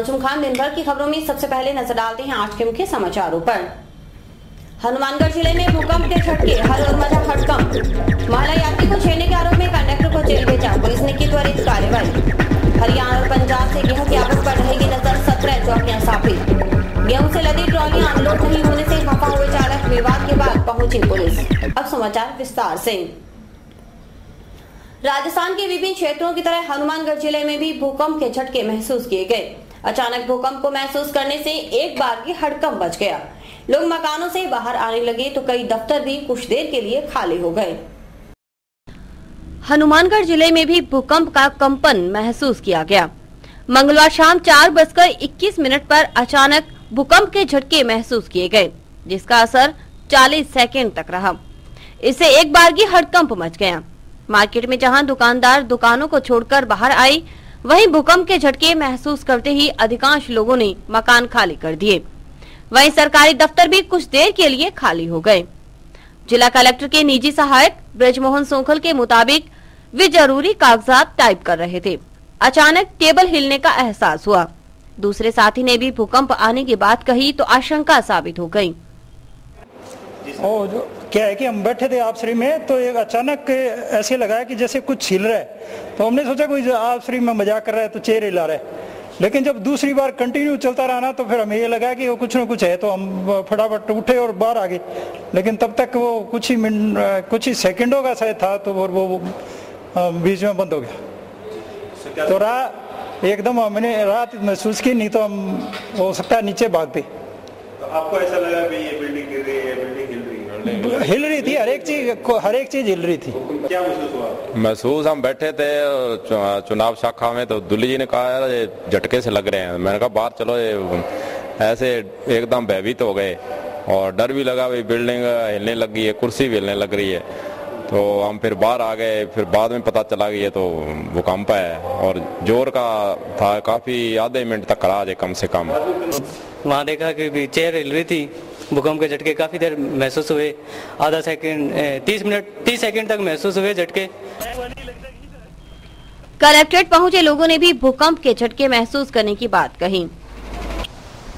नमस्कार खान दिन भर की खबरों में सबसे पहले नज़र डालते हैं आज के मुख्य समाचारों पर। हनुमानगढ़ ज़िले में भूकंप के झटके, हर और मज़ा हड़कंप महिला यात्री को छेड़ने के आरोप में कंडक्टर को जेल भेजा पुलिस ने की त्वरित कार्रवाई। हरियाणा और पंजाब से गेहूँ की आवक पर रहेगी नज़र, सत्रह चौकियाँ स्थापित गेहूँ से लदी ट्रॉलियाँ अनलोड नहीं होने से खफा हुए चालक विवाद के बाद पहुँची पुलिस। अब समाचार विस्तार से। राजस्थान के विभिन्न क्षेत्रों की तरह हनुमानगढ़ ज़िले में भी भूकंप के झटके महसूस किए गए। अचानक भूकंप को महसूस करने से एक बार की हड़कंप बच गया। लोग मकानों से बाहर आने लगे तो कई दफ्तर भी कुछ देर के लिए खाली हो गए। हनुमानगढ़ ज़िले में भी भूकंप का कंपन महसूस किया गया। मंगलवार शाम चार बजकर इक्कीस मिनट पर अचानक भूकंप के झटके महसूस किए गए, जिसका असर 40 सेकंड तक रहा। इससे एक बार की हड़कंप मच गया। मार्केट में जहाँ दुकानदार दुकानों को छोड़कर बाहर आई वहीं भूकंप के झटके महसूस करते ही अधिकांश लोगों ने मकान खाली कर दिए। वहीं सरकारी दफ्तर भी कुछ देर के लिए खाली हो गए। जिला कलेक्टर के निजी सहायक ब्रजमोहन सोखल के मुताबिक वे ज़रूरी कागजात टाइप कर रहे थे। अचानक टेबल हिलने का एहसास हुआ। दूसरे साथी ने भी भूकंप आने की बात कही तो आशंका साबित हो गई। ओ, जो क्या है कि हम बैठे थे आपश्री में तो एक अचानक ऐसे लगा कि जैसे कुछ हिल रहा है। तो हमने सोचा कोई आपश्री में मज़ाक कर रहा है तो चेहरे हिला रहा है। लेकिन जब दूसरी बार कंटिन्यू चलता रहा ना तो फिर हमें ये लगा कि वो कुछ ना कुछ है तो हम फटाफट उठे और बाहर आ गए। लेकिन तब तक वो कुछ ही मिनट कुछ ही सेकंडों का शायद था तो वो वो बीच में बंद हो गया। तो राह एकदम हमने रात महसूस की, नहीं तो हम, हो सकता है नीचे भागते तो आपको ऐसा लगा कि ये बिल्डिंग गिर रही है बिल्डिंग हिल रही थी हर एक चीज़ हर एक चीज़ हिल रही थी। क्या महसूस हुआ? महसूस हम बैठे थे चुनाव शाखा में तो दुल्ली जी ने कहा यार ये झटके से लग रहे हैं। मैंने कहा बाहर चलो ये ऐसे एकदम भयभीत हो गए और डर भी लगा भाई बिल्डिंग हिलने लग गई है कुर्सी भी हिलने लग रही है। तो हम फिर बाहर आ गए फिर बाद में पता चला कि ये तो भूकंप है और ज़ोर का था काफ़ी आधे मिनट तक करा है कम से कम। वहाँ देखा कि चेयर हिल रही थी भूकंप के झटके काफ़ी देर महसूस हुए। आधा सेकंड तीस मिनट तीस सेकंड तक महसूस हुए झटके। कलेक्ट्रेट पहुँचे लोगों ने भी भूकंप के झटके महसूस करने की बात कही।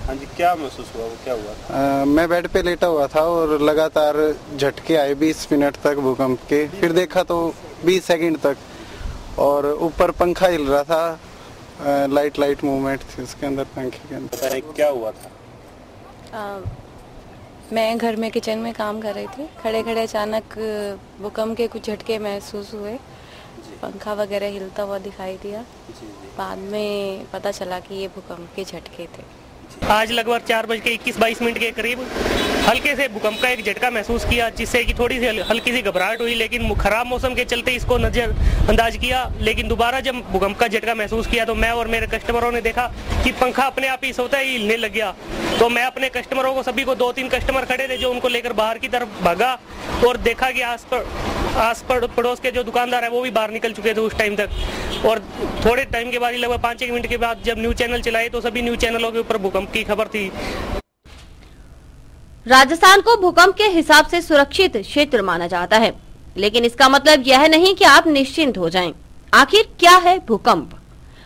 हाँ जी क्या महसूस हुआ? वो क्या हुआ? आ, मैं बेड पे लेटा हुआ था और लगातार झटके आए 20 मिनट तक भूकंप के। फिर देखा तो 20 सेकंड तक। और ऊपर पंखा हिल रहा था। आ, लाइट लाइट मूवमेंट थी उसके अंदर पंखे के अंदर। क्या हुआ था? आ, मैं घर में किचन में काम कर रही थी। खड़े खड़े अचानक भूकंप के कुछ झटके महसूस हुए। पंखा वगैरह हिलता हुआ दिखाई दिया। बाद में पता चला कि ये भूकंप के झटके थे। आज लगभग चार बज के इक्कीस बाईस मिनट के करीब हल्के से भूकंप का एक झटका महसूस किया, जिससे कि थोड़ी सी हल्की सी घबराहट हुई, लेकिन खराब मौसम के चलते इसको नज़र अंदाज किया, लेकिन दोबारा जब भूकंप का झटका महसूस किया तो मैं और मेरे कस्टमरों ने देखा कि पंखा अपने आप ही सोता ही हिलने लग गया। तो मैं अपने कस्टमरों को, सभी को दो तीन कस्टमर खड़े थे, जो उनको लेकर बाहर की तरफ़ भागा और देखा कि आस पर आस पड़ोस के जो दुकानदार है, वो भी बाहर निकल चुके थे उस टाइम तक। और थोड़े टाइम के बाद लगभग पाँच एक मिनट के बाद जब न्यूज़ चैनल चलाए तो सभी न्यूज़ चैनलों के ऊपर भूकंप की खबर थी। राजस्थान को भूकंप के हिसाब से सुरक्षित क्षेत्र माना जाता है। लेकिन इसका मतलब यह नहीं कि आप निश्चिंत हो जाएँ। आखिर क्या है भूकंप?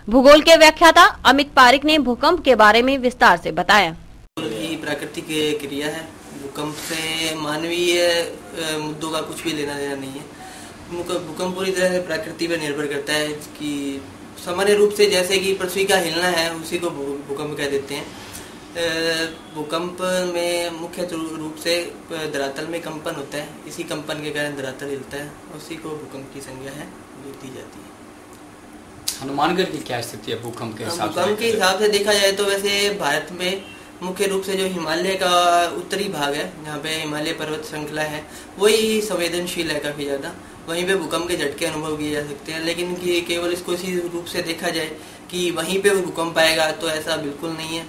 भूगोल के व्याख्याता अमित पारिक ने भूकंप के बारे में विस्तार से बताया। प्राकृतिक क्रिया है। भूकंप से मानवीय मुद्दों का कुछ भी लेना देना नहीं है। भूकंप पूरी तरह से प्रकृति पर निर्भर करता है कि सामान्य रूप से जैसे कि पृथ्वी का हिलना है उसी को भूकंप कह देते हैं। भूकंप में मुख्य रूप से धरातल में कंपन होता है। इसी कंपन के कारण धरातल हिलता है उसी को भूकंप की संज्ञा है जो दी जाती है। हनुमानगढ़ की क्या स्थिति है भूकंप के हिसाब से भूकंप के हिसाब से देखा जाए तो वैसे भारत में मुख्य रूप से जो हिमालय का उत्तरी भाग है जहाँ पे हिमालय पर्वत श्रृंखला है वही संवेदनशील है काफ़ी ज़्यादा। वहीं पे भूकंप के झटके अनुभव किए जा सकते हैं, लेकिन कि केवल इसको इसी रूप से देखा जाए कि वहीं पे भूकंप आएगा तो ऐसा बिल्कुल नहीं है।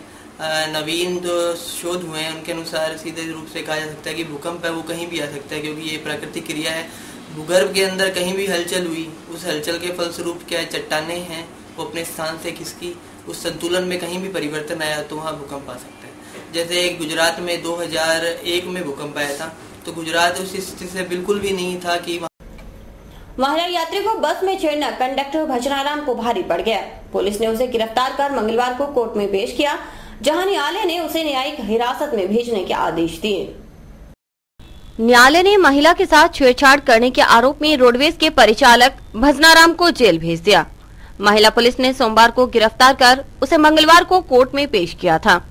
नवीन जो शोध हुए हैं उनके अनुसार सीधे रूप से कहा जा सकता है कि भूकंप है, वो कहीं भी आ सकता है, क्योंकि ये प्राकृतिक क्रिया है। भूगर्भ के अंदर कहीं भी हलचल हुई, उस हलचल के फलस्वरूप क्या चट्टाने हैं, वो अपने स्थान से खिसकी, उस संतुलन में कहीं भी परिवर्तन आया तो वहाँ भूकंप आ सकता है। जैसे एक गुजरात में 2001 में भूकंप आया था तो गुजरात उस स्थिति से बिल्कुल भी नहीं था कि महिला यात्री को बस में छेड़ना कंडक्टर भजनाराम को भारी पड़ गया। पुलिस ने उसे गिरफ़्तार कर मंगलवार को कोर्ट में पेश किया, जहाँ न्यायालय ने उसे न्यायिक हिरासत में भेजने के आदेश दिए। न्यायालय ने महिला के साथ छेड़छाड़ करने के आरोप में रोडवेज़ के परिचालक भजनाराम को जेल भेज दिया। महिला पुलिस ने सोमवार को गिरफ़्तार कर उसे मंगलवार को कोर्ट में पेश किया था।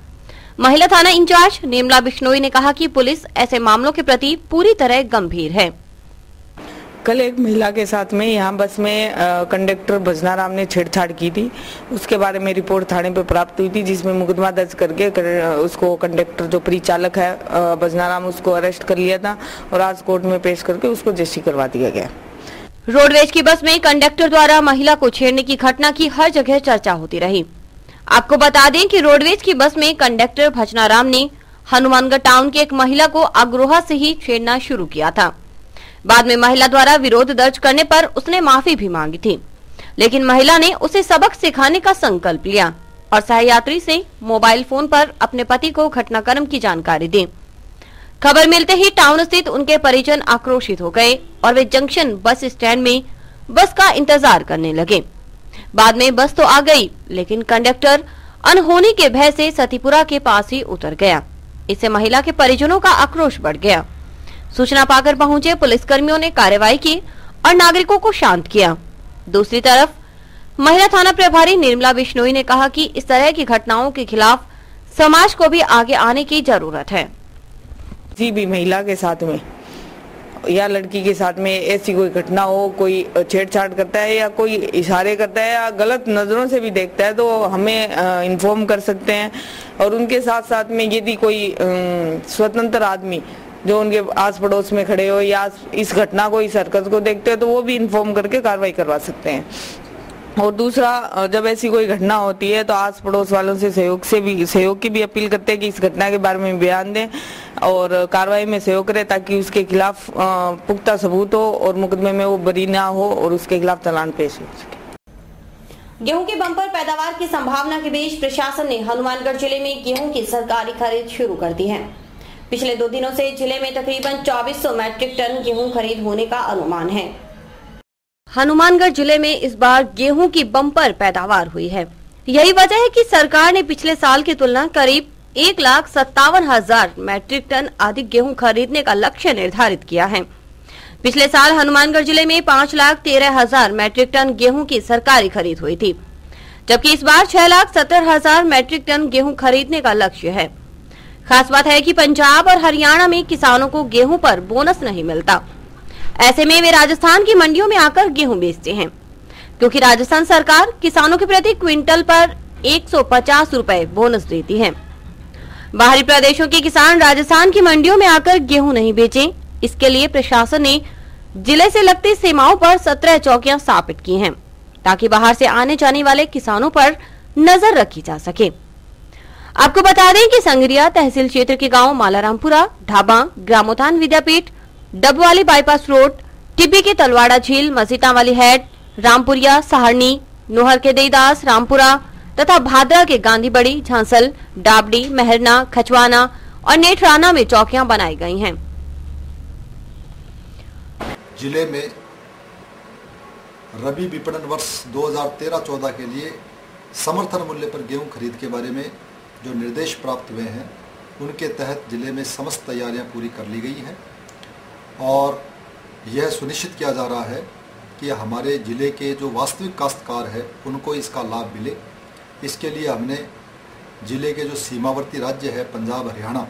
महिला थाना इंचार्ज निर्मला बिश्नोई ने कहा कि पुलिस ऐसे मामलों के प्रति पूरी तरह गंभीर है। कल एक महिला के साथ में यहाँ बस में कंडक्टर भजनाराम ने छेड़छाड़ की थी। उसके बारे में रिपोर्ट थाने पर प्राप्त हुई थी जिसमें मुकदमा दर्ज करके कर, उसको कंडक्टर जो परिचालक है भजनाराम उसको अरेस्ट कर लिया था और आज कोर्ट में पेश करके उसको जस्टिस करवा दिया गया। रोडवेज़ की बस में कंडक्टर द्वारा महिला को छेड़ने की घटना की हर जगह चर्चा होती रही। आपको बता दें कि रोडवेज़ की बस में कंडक्टर भजनाराम ने हनुमानगढ़ टाउन की एक महिला को अग्रोहा से ही छेड़ना शुरू किया था। बाद में महिला द्वारा विरोध दर्ज करने पर उसने माफ़ी भी मांगी थी। लेकिन महिला ने उसे सबक सिखाने का संकल्प लिया और सहयात्री से मोबाइल फ़ोन पर अपने पति को घटनाक्रम की जानकारी दी। खबर मिलते ही टाउन स्थित उनके परिजन आक्रोशित हो गए और वे जंक्शन बस स्टैंड में बस का इंतज़ार करने लगे। बाद में बस तो आ गई, लेकिन कंडक्टर अनहोनी के भय से सतीपुरा के पास ही उतर गया। इससे महिला के परिजनों का आक्रोश बढ़ गया। सूचना पाकर पहुँचे, पुलिसकर्मियों ने कार्रवाई की और नागरिकों को शांत किया। दूसरी तरफ़, महिला थाना प्रभारी निर्मला बिश्नोई ने कहा कि इस तरह की घटनाओं के खिलाफ समाज को भी आगे आने की ज़रूरत है। किसी भी महिला के साथ में या लड़की के साथ में ऐसी कोई घटना हो, कोई छेड़छाड़ करता है या कोई इशारे करता है या गलत नज़रों से भी देखता है तो हमें इन्फॉर्म कर सकते हैं। और उनके साथ साथ में यदि कोई स्वतंत्र आदमी जो उनके आस पड़ोस में खड़े हो या इस घटना को, इस हरकत को देखते हो तो वो भी इन्फॉर्म करके कार्रवाई करवा सकते हैं। और दूसरा जब ऐसी कोई घटना होती है तो आस पड़ोस वालों से सहयोग से भी, सहयोग की भी अपील करते हैं कि इस घटना के बारे में बयान दें और कार्रवाई में सहयोग करें ताकि उसके खिलाफ पुख्ता सबूत हो और मुकदमे में वो बरी ना हो और उसके खिलाफ चलान पेश हो सके। गेहूँ की बंपर पैदावार की संभावना के बीच प्रशासन ने हनुमानगढ़ ज़िले में गेहूँ की सरकारी खरीद शुरू कर दी है। पिछले दो दिनों से ज़िले में तकरीबन 2400 मैट्रिक टन गेहूँ खरीद होने का अनुमान है। हनुमानगढ़ ज़िले में इस बार गेहूँ की बम्पर पैदावार हुई है। यही वजह है कि सरकार ने पिछले साल की तुलना करीब एक लाख सत्तावन हज़ार मैट्रिक टन अधिक गेहूँ खरीदने का लक्ष्य निर्धारित किया है। पिछले साल हनुमानगढ़ ज़िले में पाँच लाख तेरह हज़ार मैट्रिक टन गेहूँ की सरकारी खरीद हुई थी, जबकि इस बार छह लाख सत्तर हज़ार मैट्रिक टन गेहूँ खरीदने का लक्ष्य है। खास बात है कि पंजाब और हरियाणा में किसानों को गेहूँ पर बोनस नहीं मिलता। ऐसे में वे राजस्थान की मंडियों में आकर गेहूँ बेचते हैं। क्योंकि राजस्थान सरकार किसानों के प्रति क्विंटल पर एक रुपए बोनस देती है। बाहरी प्रदेशों के किसान राजस्थान की मंडियों में आकर गेहूँ नहीं बेचे। इसके लिए प्रशासन ने ज़िले से लगती सीमाओं पर सत्रह चौकियाँ स्थापित की हैं, ताकि बाहर से आने जाने वाले किसानों पर नज़र रखी जा सके। आपको बता दें कि संगरिया तहसील क्षेत्र के गाँव मालारामपुरा ढाबा ग्रामोत्थान विद्यापीठ, डबवाली बाईपास रोड टिब्बी के तलवाड़ा झील मसीता वाली हेड, रामपुरिया, सहारनी, नोहर के देदास रामपुरा, तथा भादरा के गांधी बड़ी झांसल, डाबडी, मेहरना, खचवाना और नेठराना में चौकियाँ बनाई गई हैं। ज़िले में रबी विपणन वर्ष 2013-14 के लिए समर्थन मूल्य पर गेहूँ खरीद के बारे में जो निर्देश प्राप्त हुए हैं, उनके तहत ज़िले में समस्त तैयारियाँ पूरी कर ली गई हैं और यह सुनिश्चित किया जा रहा है कि हमारे ज़िले के जो वास्तविक काश्तकार है, उनको इसका लाभ मिले। इसके लिए हमने ज़िले के जो सीमावर्ती राज्य है, पंजाब, हरियाणा,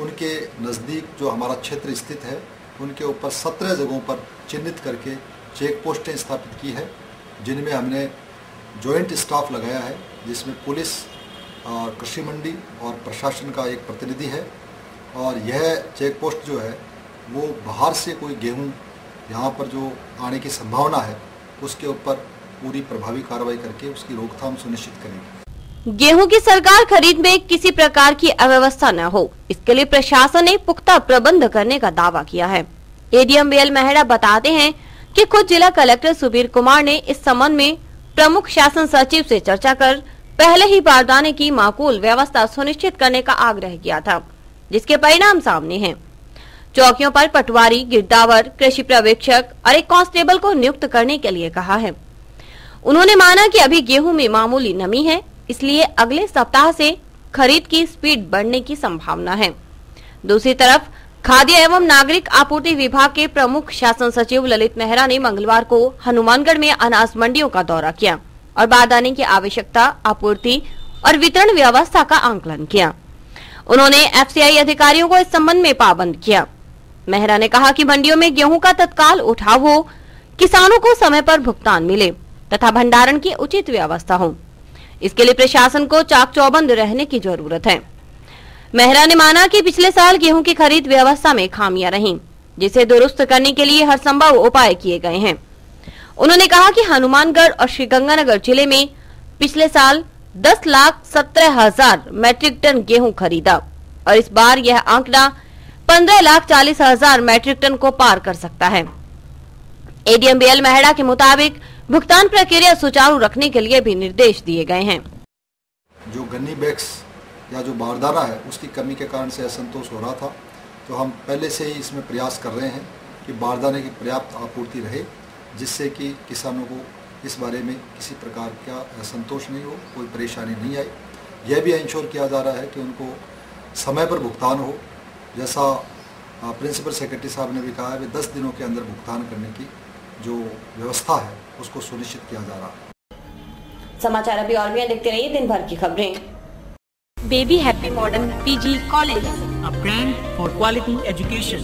उनके नज़दीक जो हमारा क्षेत्र स्थित है, उनके ऊपर सत्रह जगहों पर चिन्हित करके चेक पोस्टें स्थापित की है, जिनमें हमने जॉइंट स्टाफ लगाया है, जिसमें पुलिस कृषि मंडी और प्रशासन का एक प्रतिनिधि है और यह चेक पोस्ट जो है, वो बाहर से कोई गेहूँ यहाँ पर जो आने की संभावना है, उसके ऊपर पूरी प्रभावी कार्रवाई करके उसकी रोकथाम सुनिश्चित करेगी। गेहूँ की सरकार खरीद में किसी प्रकार की अव्यवस्था न हो, इसके लिए प्रशासन ने पुख्ता प्रबंध करने का दावा किया है। एडीएम बी मेहरा बताते हैं कि खुद जिला कलेक्टर सुबीर कुमार ने इस संबंध में प्रमुख शासन सचिव से चर्चा कर पहले ही बारदाने की माकूल व्यवस्था सुनिश्चित करने का आग्रह किया था, जिसके परिणाम सामने हैं। चौकियों पर पटवारी, गिरदावर, कृषि पर्यवेक्षक और एक कांस्टेबल को नियुक्त करने के लिए कहा है। उन्होंने माना कि अभी गेहूँ में मामूली नमी है, इसलिए अगले सप्ताह से खरीद की स्पीड बढ़ने की संभावना है। दूसरी तरफ़, खाद्य एवं नागरिक आपूर्ति विभाग के प्रमुख शासन सचिव ललित मेहरा ने मंगलवार को हनुमानगढ़ में अनाज मंडियों का दौरा किया। और बारदाने की आवश्यकता, आपूर्ति और वितरण व्यवस्था का आंकलन किया। उन्होंने एफसीआई अधिकारियों को इस संबंध में पाबंद किया। मेहरा ने कहा कि मंडियों में गेहूँ का तत्काल उठाव हो, किसानों को समय पर भुगतान मिले तथा भंडारण की उचित व्यवस्था हो। इसके लिए प्रशासन को चाक चौबंद रहने की ज़रूरत है। मेहरा ने माना कि पिछले साल गेहूँ की खरीद व्यवस्था में खामियाँ रहीं, जिसे दुरुस्त करने के लिए हर संभव उपाय किए गए हैं। उन्होंने कहा कि हनुमानगढ़ और श्रीगंगानगर ज़िले में पिछले साल दस लाख सत्रह हज़ार मैट्रिक टन गेहूँ खरीदा और इस बार यह आंकड़ा पंद्रह लाख चालीस हज़ार मैट्रिक टन को पार कर सकता है। एडीएम बीएल मेहड़ा के मुताबिक भुगतान प्रक्रिया सुचारू रखने के लिए भी निर्देश दिए गए हैं। जो गन्नी बैग्स या जो बारदाना है, उसकी कमी के कारण से असंतोष हो रहा था। तो हम पहले से ही इसमें प्रयास कर रहे हैं कि बारदाने की पर्याप्त आपूर्ति रहे। जिससे कि किसानों को इस बारे में किसी प्रकार का संतोष नहीं हो कोई परेशानी नहीं आई। यह भी इंश्योर किया जा रहा है कि उनको समय पर भुगतान हो। जैसा प्रिंसिपल सेक्रेटरी साहब ने भी कहा है कि दस दिनों के अंदर भुगतान करने की जो व्यवस्था है उसको सुनिश्चित किया जा रहा है। समाचार अभी और भी देखते रहिए दिन भर की खबरें। Baby happy modern PG college a brand for quality education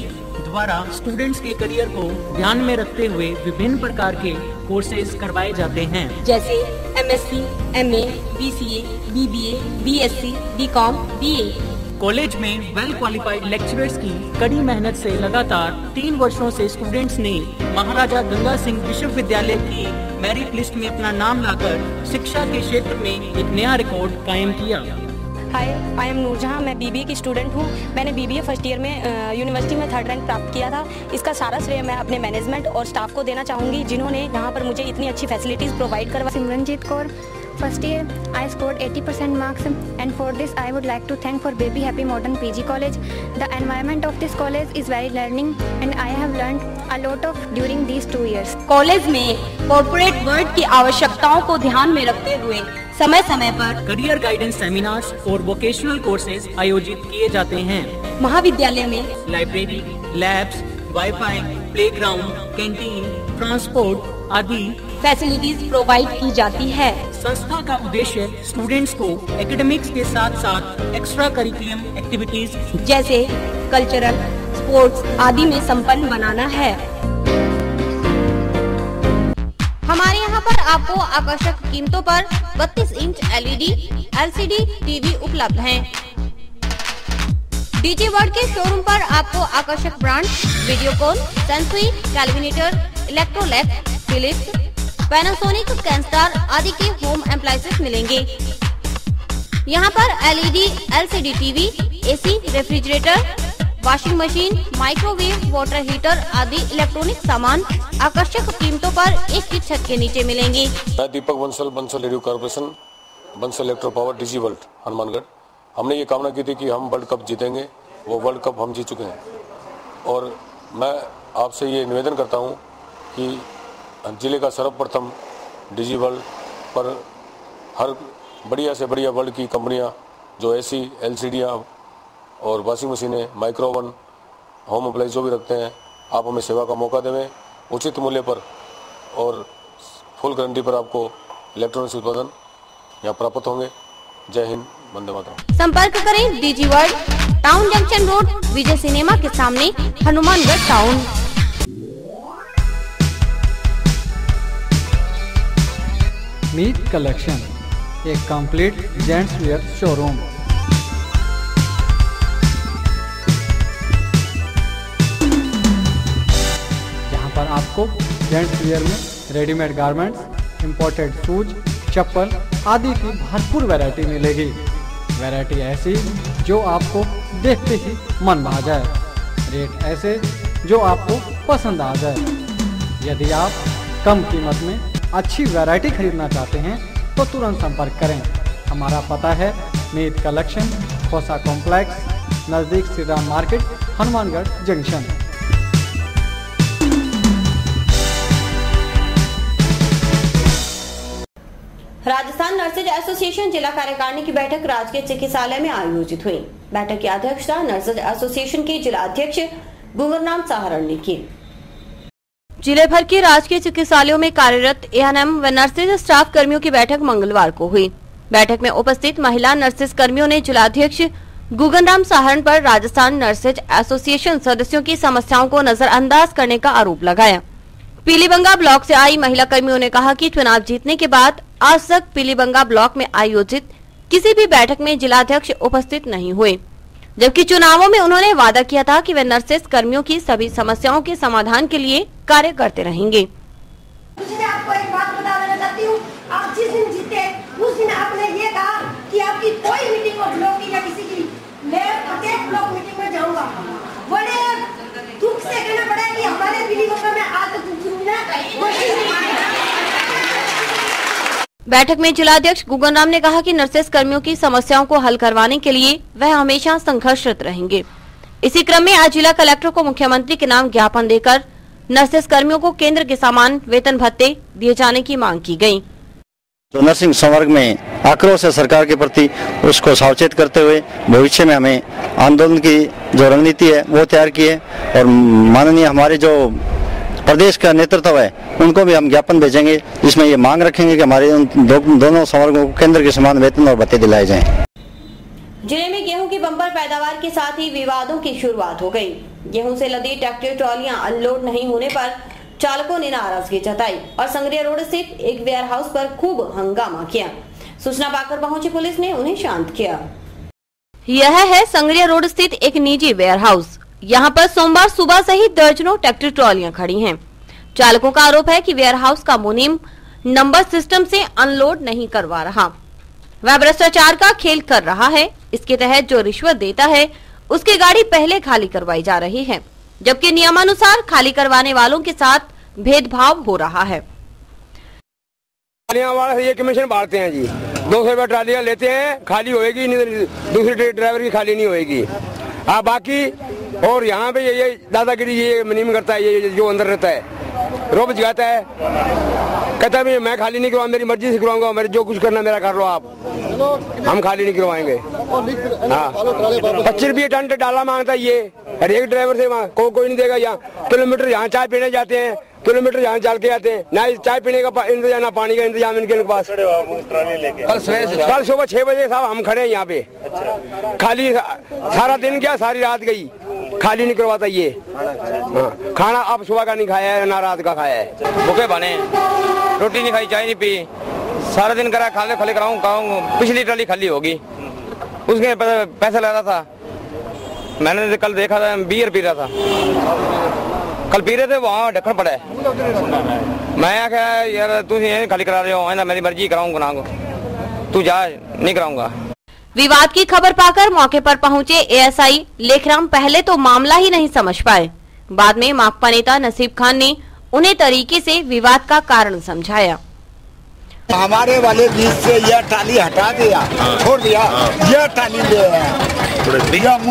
द्वारा स्टूडेंट्स के करियर को ध्यान में रखते हुए विभिन्न प्रकार के कोर्सेज करवाए जाते हैं। जैसे M S C M A B C A B B A B S C B com B A college में वेल क्वालिफाइड लेक्चरर्स की कड़ी मेहनत से लगातार तीन वर्षों से स्टूडेंट्स ने महाराजा गंगा सिंह विश्वविद्यालय की मेरिट लिस्ट में अपना नाम लाकर शिक्षा के क्षेत्र में एक नया रिकॉर्ड कायम किया। हाय आई एम नूरजहाँ मैं बीबीए की स्टूडेंट हूँ। मैंने बीबीए फ़र्स्ट ईयर में यूनिवर्सिटी में थर्ड रैंक प्राप्त किया था। इसका सारा श्रेय मैं अपने मैनेजमेंट और स्टाफ को देना चाहूँगी जिन्होंने यहाँ पर मुझे इतनी अच्छी फैसिलिटीज़ प्रोवाइड करवा Simranjeet Kaur first year I score 80 percent marks and for this I would like to thank for baby happy modern PG college the environment of this college is very learning and I have learn a lot of during this two years college में corporate world की आवश्यकताओं को ध्यान में रखते हुए समय समय पर करियर गाइडेंस सेमिनार्स और वोकेशनल कोर्सेज आयोजित किए जाते हैं। महाविद्यालय में library labs wifi playground canteen transport आदि फैसिलिटीज़ प्रोवाइड की जाती है। संस्था का उद्देश्य स्टूडेंट्स को एकेडमिक्स के साथ साथ एक्स्ट्रा करिकुलम एक्टिविटीज़ जैसे कल्चरल स्पोर्ट्स आदि में संपन्न बनाना है। आपको आकर्षक कीमतों पर 32 इंच एलईडी, एलसीडी टीवी उपलब्ध हैं। डीजी वर्ल्ड के शोरूम पर आपको आकर्षक brand Videocon Sansui Kelvinator Electrolux Philips Panasonic Kenstar आदि के होम अप्लायंसेस मिलेंगे यहाँ पर LED, LCD TV AC refrigerator washing machine, microwave, water heater आदि इलेक्ट्रॉनिक सामान आकर्षक कीमतों पर एक ही छत के नीचे मिलेंगे। मैं Deepak Bansal Bansal radio corporation, Bansal electro power DG world, Hanumangarh. हमने ये कामना की थी कि हम वर्ल्ड कप जीतेंगे, वो वर्ल्ड कप हम जीत चुके हैं। और मैं आपसे ये निवेदन करता हूँ कि ज़िले का सर्वप्रथम डिजी वर्ल्ड पर हर बढ़िया से बढ़िया वर्ल्ड की कंपनियाँ, जो ऐसी एल और वॉशिंग मशीनें माइक्रो ओवन होम अप्लाइंस जो भी रखते हैं आप हमें सेवा का मौका देवें उचित मूल्य पर और फुल गारंटी पर आपको इलेक्ट्रॉनिक्स उत्पादन यहाँ प्राप्त होंगे। जय हिंद वंदे मातरम। संपर्क करें DG world town junction road Vijay cinema के सामने हनुमानगढ़ टाउन मीट कलेक्शन एक कंप्लीट जेंट्स वेयर शोरूम आपको जेंट्स वेयर में रेडीमेड गारमेंट्स इम्पोर्टेड शूज़, चप्पल आदि की भरपूर वैरायटी मिलेगी। वैरायटी ऐसी जो आपको देखते ही मन भा जाए। रेट ऐसे जो आपको पसंद आ जाए। यदि आप कम कीमत में अच्छी वैरायटी खरीदना चाहते हैं तो तुरंत संपर्क करें। हमारा पता है मीत कलेक्शन, खोसा कॉम्प्लेक्स, नज़दीक Shri market, Hanumangarh junction. Rajasthan nurses association जिला कार्यकारिणी की बैठक राजकीय चिकित्सालय में आयोजित हुई। बैठक की अध्यक्षता नर्सेज एसोसिएशन के जिला अध्यक्ष गुंगरनाम सहारण ने की। ज़िले भर के राजकीय चिकित्सालयों में कार्यरत एएनएम व नर्सेज स्टाफ कर्मियों की बैठक मंगलवार को हुई। बैठक में उपस्थित महिला नर्सेज कर्मियों ने जिलाध्यक्ष गुगन राम सहारण पर राजस्थान नर्सेज एसोसिएशन सदस्यों की समस्याओं को नजरअंदाज करने का आरोप लगाया। पीलीबंगा ब्लॉक से आई महिला कर्मियों ने कहा कि चुनाव जीतने के बाद आज तक पीलीबंगा ब्लॉक में आयोजित किसी भी बैठक में जिलाध्यक्ष उपस्थित नहीं हुए। जबकि चुनावों में उन्होंने वादा किया था कि वे नर्सेस कर्मियों की सभी समस्याओं के समाधान के लिए कार्य करते रहेंगे। आपको एक बात बता देना चाहती हूँ। आप जिस दिन जीते, उस दिन आपने ये कहा कि आपकी कोई मीटिंग ब्लॉक की या किसी की। मैं ब्लॉक मीटिंग में जाऊँगा। बड़े दुख से कहना पड़ा कि हमारे में आज तक बैठक में जिलाध्यक्ष गुगन राम ने कहा कि नर्सेस कर्मियों की समस्याओं को हल करवाने के लिए वह हमेशा संघर्षरत रहेंगे। इसी क्रम में आज जिला कलेक्टर को मुख्यमंत्री के नाम ज्ञापन देकर नर्सेस कर्मियों को केंद्र के समान वेतन भत्ते दिए जाने की मांग की गई तो नर्सिंग संवर्ग में आक्रोश है सरकार के प्रति, उसको सावचेत करते हुए भविष्य में हमें आंदोलन की जो रणनीति है, वो तैयार की है। और माननीय हमारे जो प्रदेश का नेतृत्व है उनको भी हम ज्ञापन भेजेंगे जिसमें ये मांग रखेंगे कि हमारे उन दो, दोनों संवर्गों को केंद्र के समान वेतन और भत्ते दिलाए जाएँ। ज़िले में गेहूँ की बम्पर पैदावार के साथ ही विवादों की शुरुआत हो गई। गेहूँ से लदी ट्रैक्टर ट्रॉलियाँ अनलोड नहीं होने पर चालकों ने नाराज़गी जताई और संग्रिया रोड स्थित एक वेयर हाउस पर खूब हंगामा किया। सूचना पाकर पहुँची पुलिस ने उन्हें शांत किया। यह है संग्रिया रोड स्थित एक निजी वेयर हाउस यहाँ पर सोमवार सुबह से ही दर्जनों ट्रैक्टर ट्रॉलियाँ खड़ी हैं। चालकों का आरोप है कि वेयर हाउस का मुनीम नंबर सिस्टम से अनलोड नहीं करवा रहा। वह भ्रष्टाचार का खेल कर रहा है। इसके तहत जो रिश्वत देता है, उसकी गाड़ी पहले खाली करवाई जा रही है, जबकि नियमानुसार खाली करवाने वालों के साथ भेदभाव हो रहा है। ये कमीशन बांटते हैं जी। दो सौ रुपया ट्रालियाँ लेते हैं, खाली होएगी तो दूसरी ड्राइवर की खाली नहीं होएगी। हाँ बाकी और यहाँ पे ये, ये दादागिरी ये मुनीम करता है ये जो अंदर रहता है। रोब जगाता है। कहता है मैं खाली नहीं करवा मेरी मर्ज़ी से करवाऊँगा मेरे जो कुछ करना मेरा कर लो आप। हम खाली नहीं करवाएँगे। हाँ। पच्चीस रुपये टन डाला माँगता है ये। हर एक ड्राइवर से वहाँ को, कोई नहीं देगा यहाँ। किलोमीटर यहाँ चाय पीने जाते हैं। किलोमीटर यहाँ चल के आते हैं। ना चाय पीने का इंतज़ाम ना पानी का इंतज़ाम इनके पास। कल कल सुबह छह बजे साहब हम खड़े हैं यहाँ पे। खाली सारा दिन क्या सारी रात गई। खाली नहीं करवाता ये। हाँ खाना आप सुबह का नहीं खाया है, ना रात का खाया है। भूखे बने। रोटी नहीं खाई, चाय नहीं पी। सारा दिन करा खाने खाली कराऊं, खाऊं, पिछली ट्राली खाली होगी। उसके पैसा लगा था। मैंने कल देखा था, बियर पी रहा था। कल पी रहे थे, वहाँ ढक्कन पड़ा है। मैं आख्या यार, तू खाली करा रहे हो ना? मेरी मर्ज़ी कराऊँगा ना तू जा, नहीं कराऊँगा। विवाद की खबर पाकर मौके पर पहुँचे एएसआई लेखराम पहले तो मामला ही नहीं समझ पाए। बाद में माकपा नेता नसीब खान ने उन्हें तरीके से विवाद का कारण समझाया। हमारे वाले बीच से यह टाली हटा दिया छोड़ दिया यह टाली ले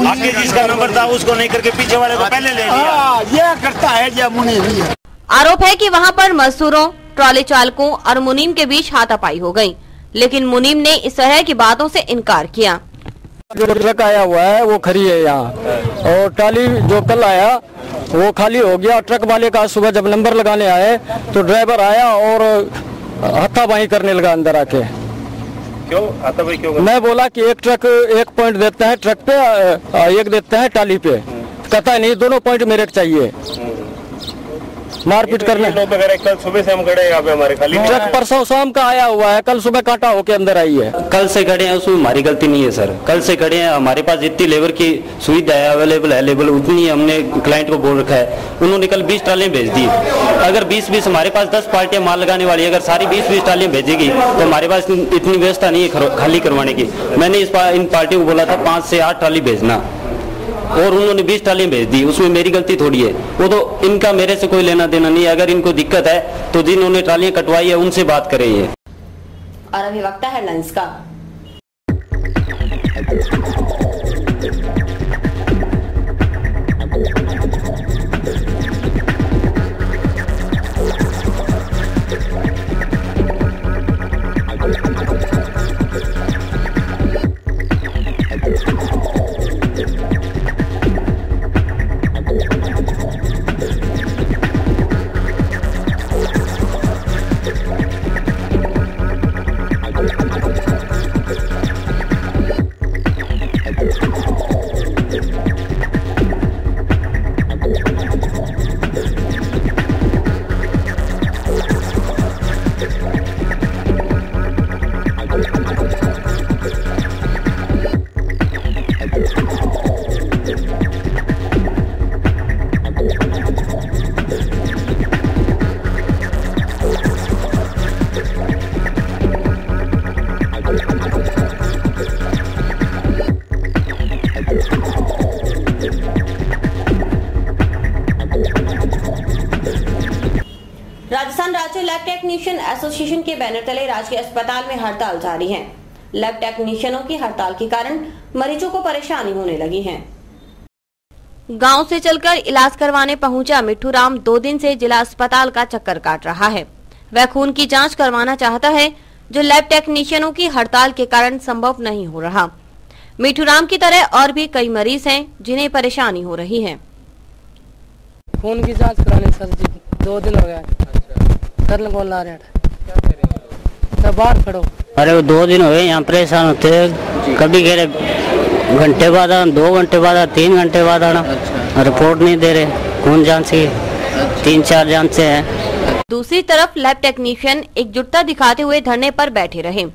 आगे जिसका नंबर था उसको नहीं करके पीछे वाले को पहले ले लिया। हाँ, यह करता है यह मुनीम आरोप है कि वहाँ पर मजदूरों ट्रॉली चालकों और मुनीम के बीच हाथापाई हो गई। लेकिन मुनीम ने इस तरह की बातों से इनकार किया। जो ट्रक आया हुआ है वो खड़ी है यहाँ। और ट्राली जो कल आया वो खाली हो गया। ट्रक वाले का सुबह जब नंबर लगाने आए तो ड्राइवर आया और हथाबाही करने लगा अंदर आके। क्यों? हाथाबाही क्यों मैं बोला कि एक ट्रक एक पॉइंट देता है ट्रक पे एक देता है टाली पे। कहता है नहीं दोनों पॉइंट मेरे चाहिए। मारपीट करने। कल सुबह से हम खड़े यहाँ पे हमारे खाली। ट्रक परसों शाम का आया हुआ है कल सुबह कांटा होके अंदर आई है। कल से खड़े हैं उसमें हमारी गलती नहीं है सर। कल से खड़े हैं हमारे पास जितनी लेबर की सुविधा है अवेलेबल है लेबर उतनी हमने क्लाइंट को बोल रखा है। उन्होंने कल बीस ट्रालियाँ भेज दी। अगर बीस बीस हमारे पास दस पार्टियाँ माल लगाने वाली अगर सारी बीस बीस ट्रालियाँ भेजेगी तो हमारे पास इतनी व्यवस्था नहीं है खाली करवाने की। मैंने इस इन पार्टियों को बोला था पाँच से आठ ट्राली भेजना। और उन्होंने बीस टालियाँ भेज दी, उसमें मेरी गलती थोड़ी है। वो तो इनका मेरे से कोई लेना देना नहीं, अगर इनको दिक्कत है तो जिन्होंने थालियाँ कटवाई है, उनसे बात करें ये। और अभी वक्त है लंच का। टेक्नीशियन एसोसिएशन के बैनर तले राजकीय अस्पताल में हड़ताल जारी है। लैब टेक्नीशियनों की हड़ताल के कारण मरीजों को परेशानी होने लगी है। गाँव से चलकर इलाज करवाने पहुँचा मिठू राम दो दिन से जिला अस्पताल का चक्कर काट रहा है। वह खून की जाँच करवाना चाहता है जो लैब टेक्नीशियनों की हड़ताल के कारण संभव नहीं हो रहा। मिठू राम की तरह और भी कई मरीज़ हैं जिन्हें परेशानी हो रही है। खून की जाँच कराने सर जी दो दिन हो गया कर लो ला रहे हैं बाहर खड़ो अरे वो दो दिन हो गए यहाँ परेशान होते कभी कह रहे घंटे बाद आना दो घंटे बाद आना तीन घंटे बाद आना अच्छा। रिपोर्ट नहीं दे रहे खून जाँच की तीन चार जाँच से है दूसरी तरफ़ लैब टेक्नीशियन एकजुटता दिखाते हुए धरने पर बैठे रहे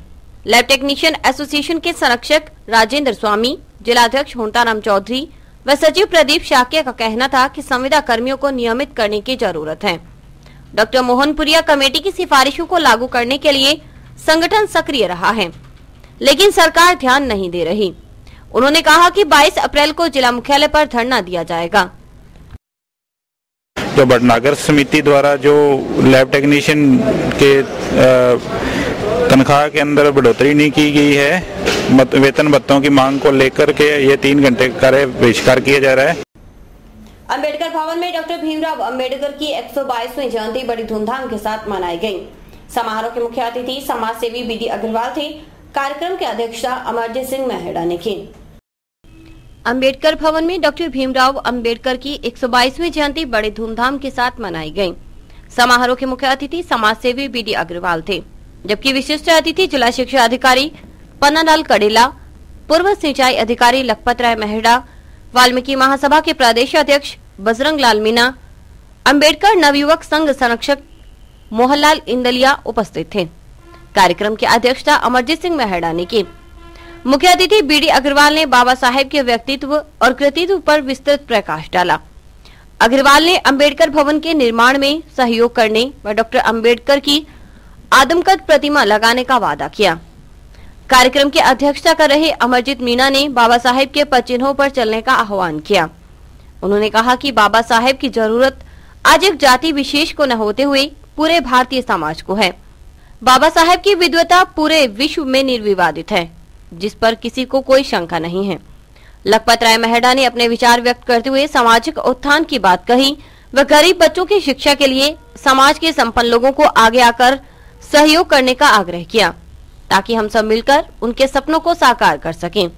लैब टेक्नीशियन एसोसिएशन के संरक्षक राजेंद्र स्वामी जिलाध्यक्ष होंताराम चौधरी व सचिव प्रदीप शाक्य का कहना था कि संविदा कर्मियों को नियमित करने की ज़रूरत है डॉक्टर मोहनपुरिया कमेटी की सिफारिशों को लागू करने के लिए संगठन सक्रिय रहा है, लेकिन सरकार ध्यान नहीं दे रही। उन्होंने कहा कि 22 अप्रैल को जिला मुख्यालय पर धरना दिया जाएगा। जो भटनागर समिति द्वारा जो लैब टेक्नीशियन के तनख्वाह के अंदर बढ़ोतरी नहीं की गई है वेतन भत्तों की मांग को लेकर के ये तीन घंटे कार्य बहिष्कार किया जा रहा है। अंबेडकर भवन में डॉक्टर भीमराव अंबेडकर की 122वीं जयंती बड़ी धूमधाम के साथ मनाई गई। समारोह के मुख्य अतिथि समाज सेवी बीडी अग्रवाल थे। कार्यक्रम की अध्यक्षता अमरजीत सिंह मेहड़ा ने की अंबेडकर भवन में डॉक्टर भीमराव अंबेडकर की 122वीं जयंती बड़े धूमधाम के साथ मनाई गई। समारोह के मुख्य अतिथि समाज सेवी बीडी अग्रवाल थे, जबकि विशिष्ट अतिथि जिला शिक्षा अधिकारी पन्नालाल कडेला, पूर्व सिंचाई अधिकारी लखपत राय मेहड़ा वाल्मीकि महासभा के प्रदेश अध्यक्ष बजरंग लाल मीना अंबेडकर नवयुवक संघ संरक्षक मोहनलाल इंदलिया उपस्थित थे। कार्यक्रम की अध्यक्षता अमरजीत सिंह मेहड़ा ने की मुख्य अतिथि बीडी अग्रवाल ने बाबा साहेब के व्यक्तित्व और कृतित्व पर विस्तृत प्रकाश डाला। अग्रवाल ने अंबेडकर भवन के निर्माण में सहयोग करने व डॉक्टर अंबेडकर की आदमकद प्रतिमा लगाने का वादा किया। कार्यक्रम की अध्यक्षता कर रहे अमरजीत मीना ने बाबा साहेब के पचिन्हों पर चलने का आह्वान किया। उन्होंने कहा कि बाबा साहेब की ज़रूरत आज एक जाति विशेष को न होते हुए पूरे भारतीय समाज को है। बाबा साहेब की विद्वता पूरे विश्व में निर्विवादित है, जिस पर किसी को कोई शंका नहीं है। लखपत राय मेहड़ा ने अपने विचार व्यक्त करते हुए सामाजिक उत्थान की बात कही व गरीब बच्चों की शिक्षा के लिए समाज के संपन्न लोगों को आगे आकर सहयोग करने का आग्रह किया, ताकि हम सब मिलकर उनके सपनों को साकार कर सकें।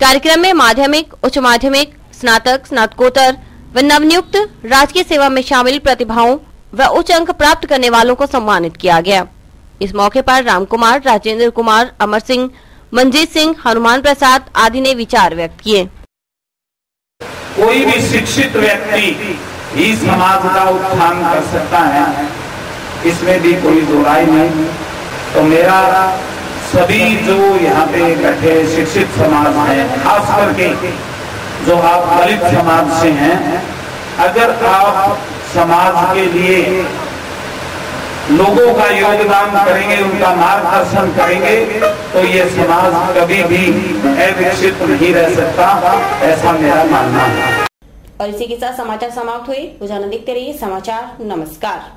कार्यक्रम में माध्यमिक, उच्च माध्यमिक स्नातक, स्नातकोत्तर व नवनियुक्त राजकीय सेवा में शामिल प्रतिभाओं व उच्च अंक प्राप्त करने वालों को सम्मानित किया गया। इस मौके पर राम कुमार, राजेंद्र कुमार, अमर सिंह मंजीत सिंह, हनुमान प्रसाद आदि ने विचार व्यक्त किए। कोई भी शिक्षित व्यक्ति ही समाज का उत्थान कर सकता है, इसमें भी कोई दोराई नहीं। तो मेरा सभी जो यहाँ पे इकट्ठे शिक्षित समाज है, खास करके जो आप दलित समाज से हैं, अगर आप समाज के लिए लोगों का योगदान करेंगे, उनका मार्गदर्शन करेंगे तो ये समाज कभी भी अविकसित नहीं रह सकता, ऐसा मेरा मानना है। और इसी के साथ समाचार समाप्त हुए। रोज़ाना देखते रहिए समाचार। नमस्कार।